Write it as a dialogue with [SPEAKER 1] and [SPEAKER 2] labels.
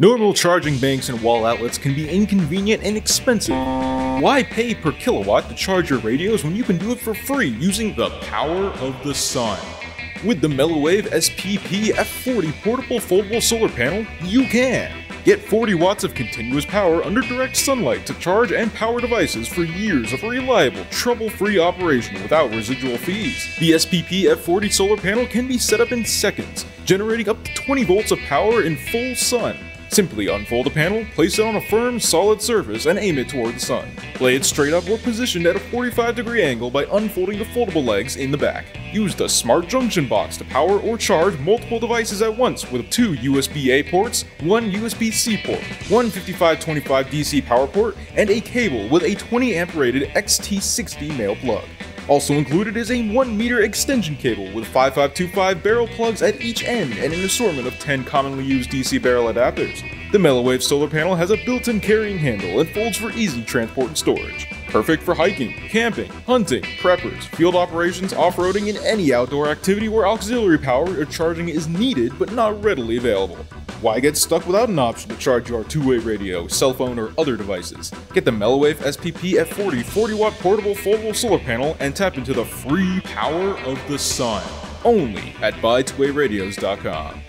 [SPEAKER 1] Normal charging banks and wall outlets can be inconvenient and expensive. Why pay per kilowatt to charge your radios when you can do it for free using the power of the sun? With the Melowave SPP F40 portable foldable solar panel, you can. Get 40 watts of continuous power under direct sunlight to charge and power devices for years of reliable, trouble-free operation without residual fees. The SPP F40 solar panel can be set up in seconds, generating up to 20 volts of power in full sun. Simply unfold the panel, place it on a firm, solid surface, and aim it toward the sun. Lay it straight up or positioned at a 45 degree angle by unfolding the foldable legs in the back. Use the Smart Junction box to power or charge multiple devices at once with two USB A ports, one USB C port, one 5525 DC power port, and a cable with a 20 amp rated XT60 male plug. Also included is a 1 meter extension cable with 5525 barrel plugs at each end and an assortment of 10 commonly used DC barrel adapters. The Melowave solar panel has a built-in carrying handle and folds for easy transport and storage. Perfect for hiking, camping, hunting, preppers, field operations, off-roading, and any outdoor activity where auxiliary power or charging is needed but not readily available. Why get stuck without an option to charge your two-way radio, cell phone, or other devices? Get the Melowave SPP F40 40-watt portable foldable solar panel and tap into the free power of the sun. Only at buy2wayradios.com.